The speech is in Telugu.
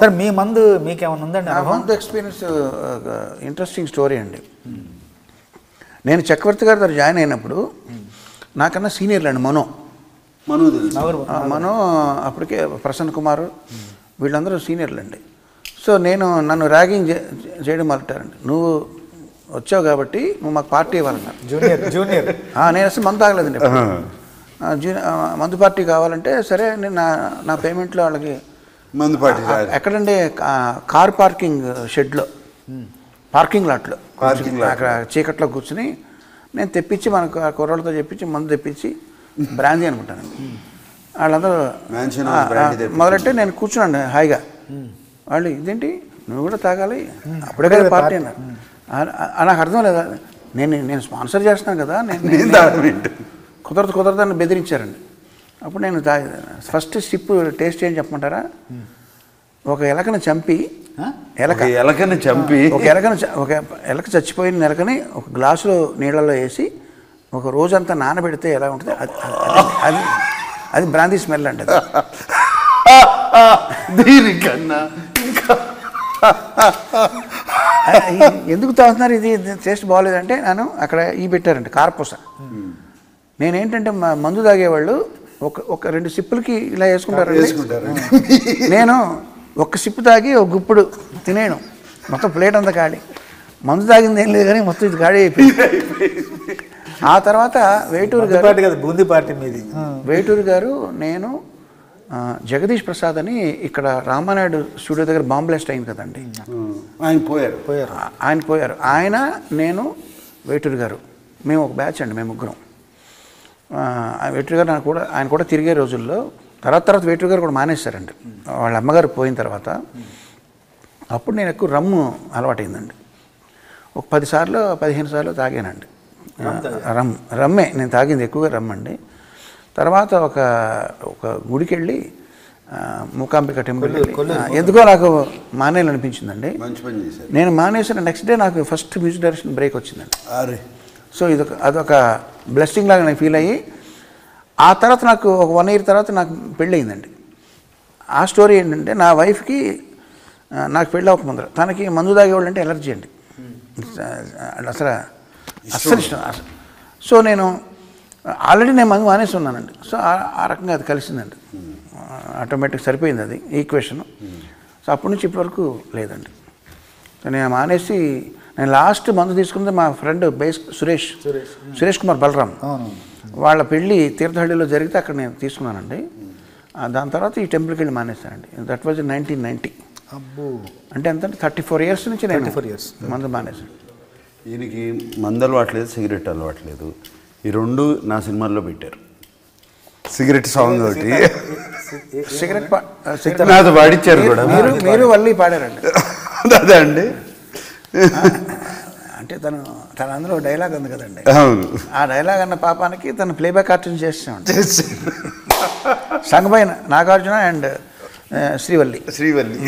సార్ మీ మందు మీకేమైనా ఉందండి నా మంత్ ఎక్స్పీరియన్స్ ఇంట్రెస్టింగ్ స్టోరీ అండి. నేను చక్రవర్తి గారి దగ్గర జాయిన్ అయినప్పుడు నాకన్నా సీనియర్లు అండి మనో. మనో మనో అప్పటికే ప్రసన్న కుమార్. వీళ్ళందరూ సీనియర్లు అండి సో నేను నన్ను ర్యాగింగ్ చేయడం మొదలెట్టారండి నువ్వు వచ్చావు కాబట్టి నువ్వు మాకు పార్టీ ఇవ్వాలన్నారు. జూనియర్ జూనియర్ ఆ, నేను అసలు మందు తాగలేదండి ఎప్పుడు. ఆ, జూ- ఆ, మందు పార్టీ కావాలంటే సరే నేను నా నా పేమెంట్లో వాళ్ళకి మందు పార్టీ ఆ, ఎక్కడంటే కార్ పార్కింగ్ షెడ్లో. పార్కింగ్ లాట్లో. Parking lot. అక్కడ చీకట్లో కూర్చుని నేను తెప్పించి మన కుర్రోళ్ళతో చెప్పించి మందు తెప్పించి బ్రాందీ అనుకుంటాను వాళ్ళందరూ ఆ, ఆ. మొదలెట్టి నేను కూర్చున్నాను హాయిగా. వాళ్ళు ఇదేంటి? నువ్వు కూడా తాగాలి. అప్పుడే కదా పార్టీ అన్నారు. ఆ, ఆ, నాకు అర్థం లేదా? నేను నేను స్పాన్సర్ చేస్తున్నాను కదా. నేను ఏంటి? కుదరదు కుదరదని బెదిరించారండి. అప్పుడు నేను తాగి ఫస్ట్ స్టిప్ టేస్ట్ ఏం చెప్పమంటారా? ఒక ఎలకను చంపి ఎలక ఎలకని చంపి. ఒక ఎలకను ఒక ఎలక చచ్చిపోయిన ఎలకని ఒక గ్లాసులో నీళ్ళలో వేసి ఒక రోజంతా నానబెడితే ఎలా ఉంటుంది? అది అది- బ్రాందీ స్మెల్ అండి అది. దీనికన్నా ఇంకా ఎందుకు తాగుతున్నారు? ఇది టేస్ట్ బాగోలేదంటే నేను అక్కడ ఈ పెట్టారండి కారపూస. నేనేంటంటే మందు తాగేవాళ్ళు ఒక ఒక రెండు సిప్పులకి ఇలా వేసుకుంటారు వేసుకుంటారు నేను ఒక్క సిప్పు తాగి ఒక గుప్పుడు తినేయను. మొత్తం ప్లేట్ అంతా ఖాళీ. మందు తాగింది ఏం లేదు కానీ మొత్తం ఇది ఖాళీ అయిపోయింది. ఆ తర్వాత వేటూరు గారు కదా బూందీ పార్టీ మీది. వేటూరు గారు నేను జగదీష్ ప్రసాద్ అని ఇక్కడ రామానాయుడు స్టూడియో దగ్గర బాంబ్ బ్లాస్ట్ అయింది కదండి. ఆయన పోయారు. పోయారు ఆయన పోయారు. ఆయన నేను వేటూరు గారు. మేము ఒక బ్యాచ్ అండి మేము ముగ్గురం. వేటూరు గారు నాకు కూడా ఆయన కూడా తిరిగే రోజుల్లో తర్వాత తర్వాత వేటూరు గారు కూడా మానేశారండి వాళ్ళ అమ్మగారు పోయిన తర్వాత అప్పుడు నేను ఎక్కువ రమ్ము అలవాటైందండి. ఒక పది సార్లు పదిహేను సార్లు తాగానండి. రమ్ రమ్మే నేను తాగింది ఎక్కువగా రమ్ అండి తర్వాత ఒక ఒక గుడికి వెళ్ళి మూకాంబిక టెంపుల్ ఎందుకో నాకు మానేయాలి అనిపించిందండి నేను మానేసిన నెక్స్ట్ డే నాకు ఫస్ట్ మ్యూజిక్ డైరెక్షన్ బ్రేక్ వచ్చిందండి. సో ఇదొక అదొక బ్లెస్సింగ్ లాగా నేను ఫీల్ అయ్యి ఆ తర్వాత నాకు ఒక వన్ ఇయర్ తర్వాత నాకు పెళ్ళి అయిందండి ఆ స్టోరీ ఏంటంటే నా వైఫ్కి నాకు పెళ్ళి అవ్వకముందర తనకి మందు తాగేవాళ్ళు అంటే ఎలర్జీ అండి. అసలు అస్సలు ఇష్టం అసలు సో నేను ఆల్రెడీ నేను మందు మానేసి ఉన్నానండి సో ఆ- రకంగా అది కలిసిందండి. ఆటోమేటిక్ సరిపోయింది అది ఈక్వేషన్. సో అప్పటి నుంచి ఇప్పటి వరకు లేదండి. సో నేను మానేసి నేను లాస్ట్ మందు తీసుకుంది మా ఫ్రెండ్ బేస్ సురేష్. సురేష్. సురేష్ కుమార్ బలరాం. వాళ్ళ పెళ్ళి తీర్థహಳ್ಳಿలో జరిగితే అక్కడ నేను తీసుకున్నానండి. ఆ, దాని తర్వాత ఈ టెంపుల్కి వెళ్ళి మానేశానండి. దట్ వాజ్ నైన్టీన్ నైంటీ అబ్బో. అంటే ఎంత? అంటే థర్టీ ఫోర్ ఇయర్స్ నుంచి నేను 34 years. మందు మానేశాను. ఈయనకి మందు అలవాట్లేదు సిగరెట్ అలవాట్లేదు. ఈ రెండు నా సినిమాల్లో పెట్టారు. సిగరెట్ సాంగ్ ఒకటి. సిగరెట్ పా- ఆ, సిగరెట్ నాతో పాడిచ్చారు మీరు- కూడా. మీరు మీరు వల్లి పాడారండి. అదే అండి. అంటే తను తన అందులో డైలాగ్ ఉంది కదండి. అవును. ఆ డైలాగ్ అన్న పాపానికి తను ప్లేబ్యాక్ ఆర్టిస్ట్ చేసామండి సంగపైన నాగార్జున అండ్ శ్రీవల్లి. శ్రీవల్లి.